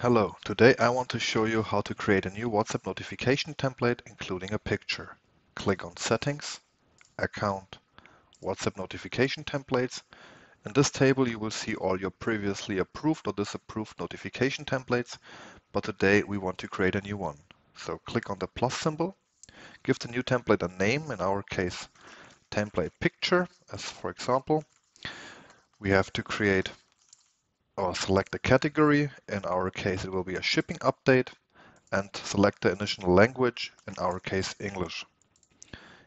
Hello, today I want to show you how to create a new WhatsApp notification template including a picture. Click on Settings, Account, WhatsApp Notification Templates. In this table you will see all your previously approved or disapproved notification templates, but today we want to create a new one. So click on the plus symbol, give the new template a name, in our case template picture, as for example. We have to create or select a category. In our case, it will be a shipping update and select the initial language, in our case, English.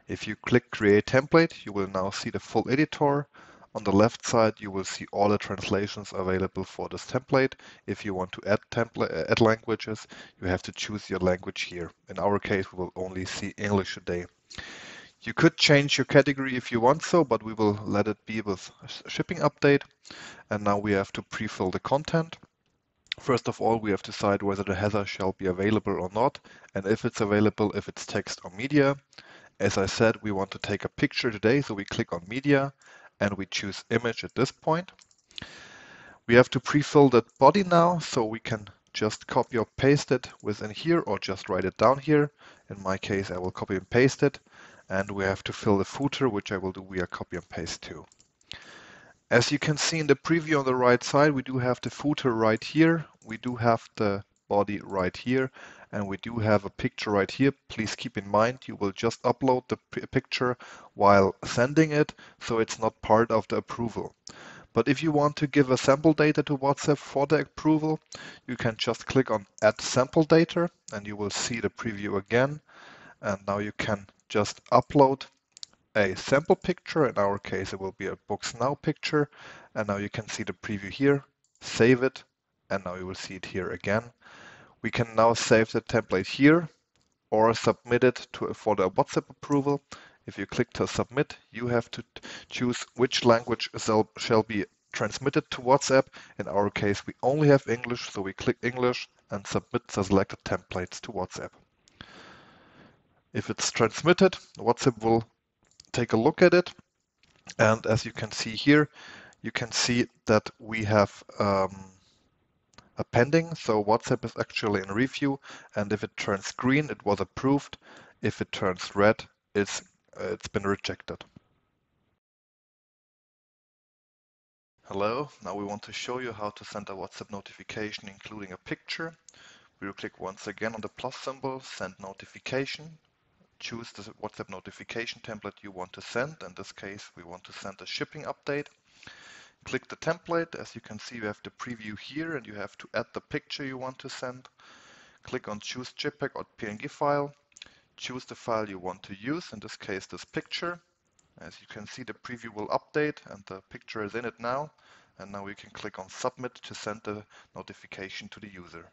If you click create template, you will now see the full editor. On the left side, you will see all the translations available for this template. If you want to add template, uh, add languages, you have to choose your language here. In our case, we will only see English today. You could change your category if you want so, but we will let it be with shipping update. And now we have to pre-fill the content. First of all, we have to decide whether the header shall be available or not, and if it's available, if it's text or media. As I said, we want to take a picture today, so we click on media and we choose image at this point. We have to pre-fill that body now, so we can just copy or paste it within here or just write it down here. In my case, I will copy and paste it and we have to fill the footer, which I will do via copy and paste too. As you can see in the preview on the right side, we do have the footer right here. We do have the body right here and we do have a picture right here. Please keep in mind you will just upload the picture while sending it, so it's not part of the approval. But if you want to give a sample data to WhatsApp for the approval, you can just click on add sample data and you will see the preview again. And now you can just upload a sample picture. In our case, it will be a Books Now picture. And now you can see the preview here, save it, and now you will see it here again. We can now save the template here or submit it to, for the WhatsApp approval. If you click to submit, you have to choose which language shall, be transmitted to WhatsApp. In our case, we only have English, so we click English and submit the selected templates to WhatsApp. If it's transmitted, WhatsApp will take a look at it. And as you can see here, you can see that we have um, a pending. So WhatsApp is actually in review. And if it turns green, it was approved. If it turns red, it's, uh, it's been rejected. Hello, now we want to show you how to send a WhatsApp notification including a picture. We will click once again on the plus symbol, send notification choose the WhatsApp notification template you want to send. In this case, we want to send a shipping update. Click the template. As you can see, you have the preview here and you have to add the picture you want to send. Click on choose JPEG or PNG file. Choose the file you want to use, in this case this picture. As you can see, the preview will update and the picture is in it now. And now we can click on submit to send the notification to the user.